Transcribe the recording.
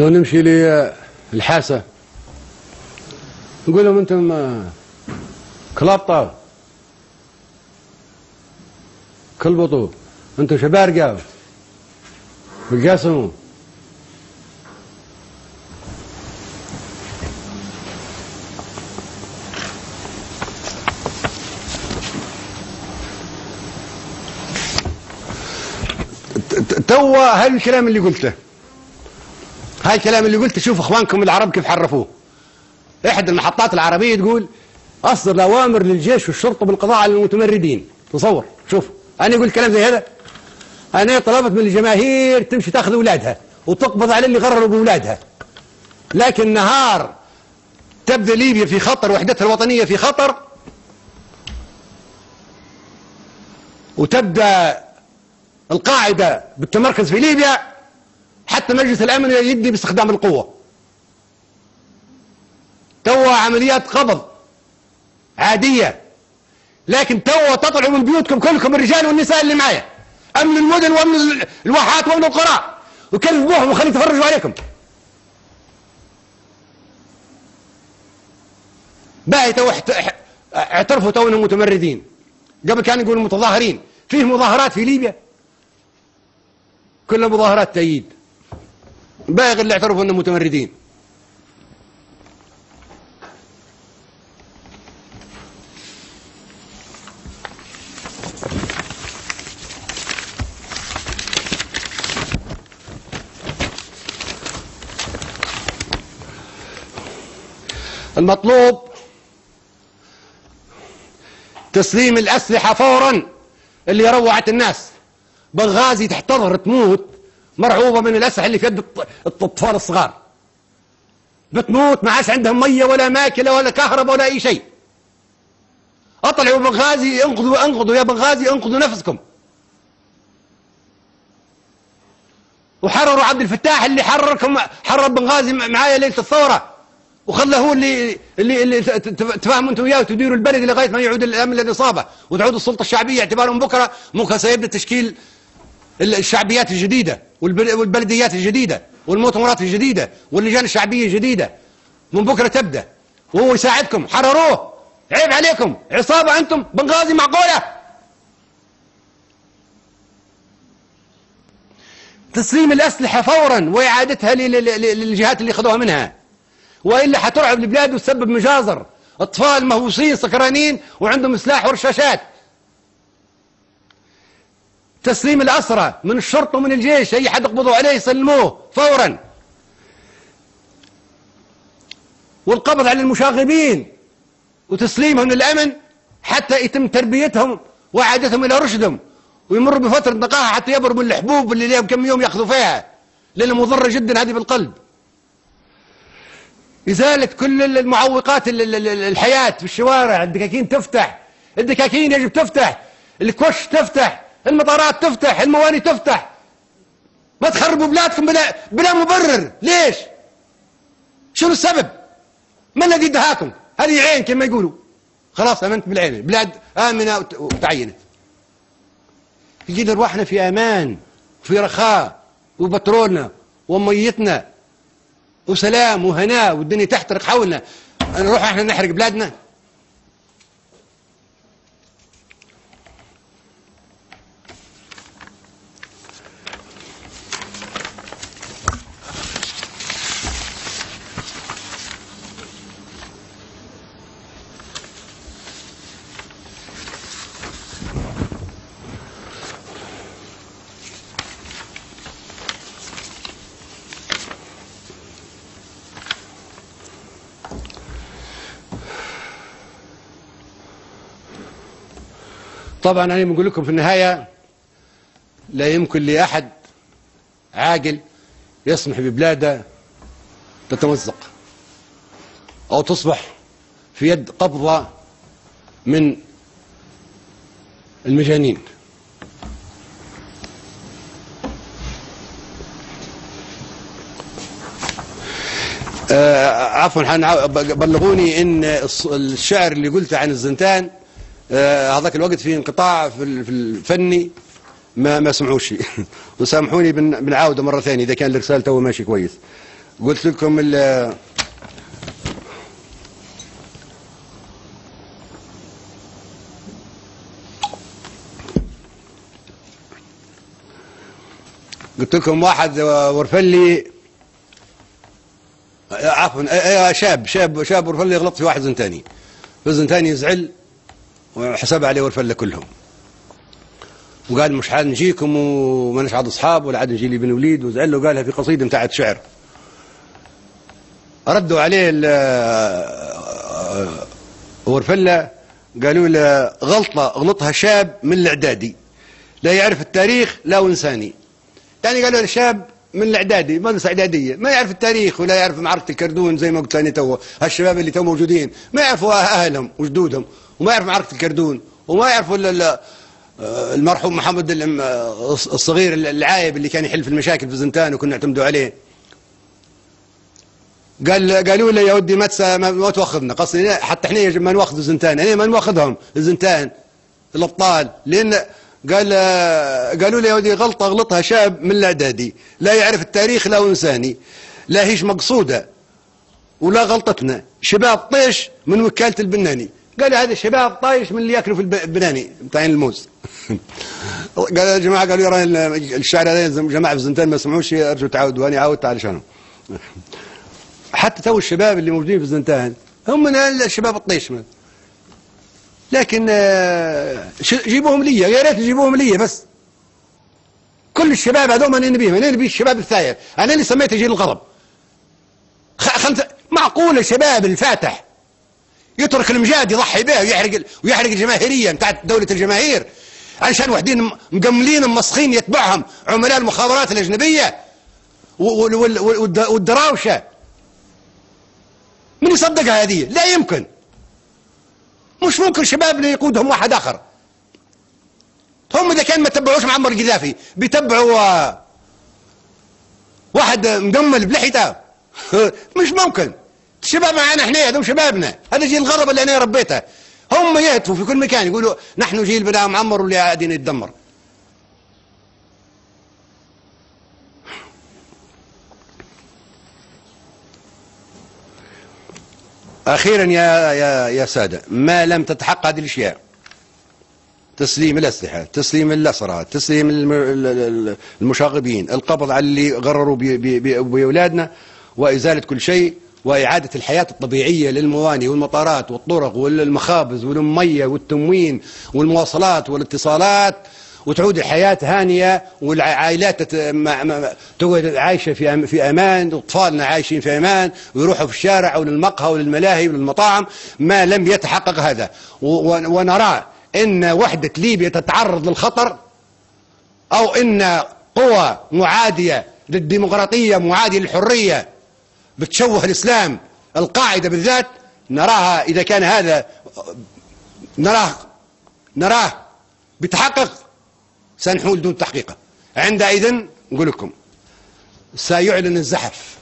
تو نمشي للحاسة نقول لهم أنتم آه، كلابطة كلبطوا أنتم شبارقة بالقاسم تو هاي الكلام اللي قلته. هاي الكلام اللي قلته شوف إخوانكم العرب كيف حرفوه. أحد المحطات العربية تقول أصدر الأوامر للجيش والشرطة بالقضاء على المتمردين. تصور شوف. أنا أقول كلام زي هذا. أنا طلبت من الجماهير تمشي تأخذ أولادها وتقبض على اللي غرروا بأولادها. لكن نهار تبدا ليبيا في خطر وحدتها الوطنية في خطر وتبدأ القاعدة بالتمركز في ليبيا حتى مجلس الأمن يدي باستخدام القوة. توا عمليات قبض عادية لكن توا تطلعوا من بيوتكم كلكم الرجال والنساء اللي معايا. أمن المدن وأمن الواحات وأمن القرى وكلفوهم وخلي يتفرجوا عليكم. باهي تو اعترفوا تو إنهم متمردين. قبل كانوا يقولوا متظاهرين. فيه مظاهرات في ليبيا؟ كلها مظاهرات تأييد. باقي اللي اعترفوا انهم متمردين. المطلوب تسليم الأسلحة فورا اللي روعت الناس. بنغازي تحتضر تموت. مرعوبة من الأسلحة اللي في يد الأطفال الصغار. بتموت ما عادش عندهم مية ولا ماكلة ولا كهرباء ولا أي شيء. أطلعوا بنغازي انقذوا انقذوا يا بنغازي انقذوا نفسكم. وحرروا عبد الفتاح اللي حرركم حرر بنغازي معايا ليلة الثورة. وخلى هو اللي اللي, اللي تفاهموا أنتم وياه وتديروا البلد لغاية ما يعود الأمن للإصابة. وتعود السلطة الشعبية اعتبارهم بكرة. ممكن سيبدا تشكيل ال- الشعبيات الجديدة. والبلديات الجديدة والمؤتمرات الجديدة واللجان الشعبية الجديدة. من بكرة تبدأ. وهو يساعدكم حرروه. عيب عليكم. عصابة أنتم بنغازي معقولة. تسليم الأسلحة فورا لل- للجهات اللي اخذوها منها. وإلا حترعب البلاد وتسبب مجازر. أطفال مهووسين سكرانين وعندهم سلاح ورشاشات. تسليم الاسرى من الشرطة ومن الجيش أي حد يقبضوا عليه يسلموه فورا. والقبض على المشاغبين وتسليمهم للأمن حتى يتم تربيتهم وإعادتهم إلى رشدهم ويمروا بفترة نقاهة حتى يبروا من الحبوب اللي لهم كم يوم يأخذوا فيها لأنها مضرة جدا هذه بالقلب. إزالة كل المعوقات ال- ال- ال- الحياة في الشوارع الدكاكين تفتح الدكاكين يجب تفتح الكوش تفتح المطارات تفتح المواني تفتح. ما تخربوا بلادكم بلا, بلا مبرر. ليش؟ شنو السبب؟ ما الذي دهاكم؟ هذه عين كما يقولوا. خلاص آمنت بالعين. البلاد آمنة وت- وتعينت. يجي ارواحنا في أمان في رخاء وبترولنا وميتنا وسلام وهناء والدنيا تحترق حولنا. نروح إحنا نحرق بلادنا؟ طبعا أنا بقول لكم في النهاية لا يمكن لأحد عاقل يسمح ببلادة تتمزق أو تصبح في يد قبضة من المجانين. آه، عفوا بلغوني إن الشعر اللي قلته عن الزنتان هذاك الوقت في انقطاع في ال- في الفني. ما ما سمعوش. وسامحوني بن- بنعاوده مرة ثانية إذا كان الإرسال تو ماشي كويس. قلت لكم ال قلت لكم واحد ورفلي عفوا إيه، إيه، شاب شاب شاب ورفلي غلط في واحد زنتاني فالزنتاني يزعل. وحسب عليه ورفله كلهم. وقال مش عاد نجيكم وما عاد أصحاب ولا عاد نجي لي بن وليد وزعل له قالها في قصيدة بتاعت شعر. ردوا عليه ورفله قالوا له غلطة غلطها شاب من الإعدادي. لا يعرف التاريخ لا وانساني يعني قالوا الشاب من الإعدادي مدرسة إعدادية ما يعرف التاريخ ولا يعرف معركة الكردون زي ما قلت ثاني تو هالشباب اللي تو موجودين ما يعرفوا أهلهم وجدودهم. وما يعرف معركة الكردون وما يعرفوا المرحوم محمد الصغير العايب اللي كان يحل في المشاكل في زنتان وكنا نعتمدوا عليه. قال قالوا لي يا ودي ما ما تواخذنا قصدي حتى إحنا ما نواخذ زنتان أنا ما نواخذهم الزنتان الأبطال لأن قال قالوا لي يا ودي غلطة غلطها شاب من الإعدادي لا يعرف التاريخ لا انساني لا هيش مقصودة ولا غلطتنا شباب طيش من وكالة البناني. قال هذا الشباب طايش من اللي ياكلوا في البناني بتاعين الموز. قال يا جماعة قالوا لي الشعر هذا جماعة في زنتان ما سمعوش ارجو تعودوا أنا عاودت علشانهم حتى تو الشباب اللي موجودين في زنتان هم من الشباب الطيش من. لكن آه، جيبوهم لي يا ريت تجيبوهم لي بس. كل الشباب هذول ما نبيهم أنا نبي الشباب الثاير أنا اللي سميته جيل الغضب. خمسة معقول الشباب الفاتح يترك المجاد يضحي به ويحرق ويحرق الجماهيرية بتاعت دولة الجماهير. علشان وحدين مقملين ممسخين يتبعهم عملاء المخابرات الأجنبية والدراوشة. من يصدقها هذه؟ لا يمكن. مش ممكن شبابنا يقودهم واحد آخر. هم إذا كان ما تبعوش معمر القذافي بيتبعوا آه، واحد مقمل بلحيته. مش ممكن. الشباب معنا إحنا هذول شبابنا. هذا جيل الغرب اللي أنا ربيته. هم يهتفوا في كل مكان يقولوا نحن جيل بلا معمر واللي قاعدين يتدمر. أخيرا يا يا يا سادة ما لم تتحقق هذه الأشياء. تسليم الأسلحة تسليم الاسرى تسليم المشاغبين القبض على اللي غرروا بأولادنا وإزالة كل شيء. وإعادة الحياة الطبيعية للمواني والمطارات والطرق والمخابز والمية والتموين والمواصلات والاتصالات وتعود الحياة هانية والعائلات تقعد عايشة في في أمان أطفالنا عايشين في أمان ويروحوا في الشارع وللمقهى وللملاهي وللمطاعم ما لم يتحقق هذا. ونرى إن وحدة ليبيا تتعرض للخطر أو إن قوى معادية للديمقراطية معادية للحرية بتشوه الإسلام القاعدة بالذات نراها إذا كان هذا نراه نراه بتحقق سنحول دون تحقيقه. عندئذ نقول لكم سيعلن الزحف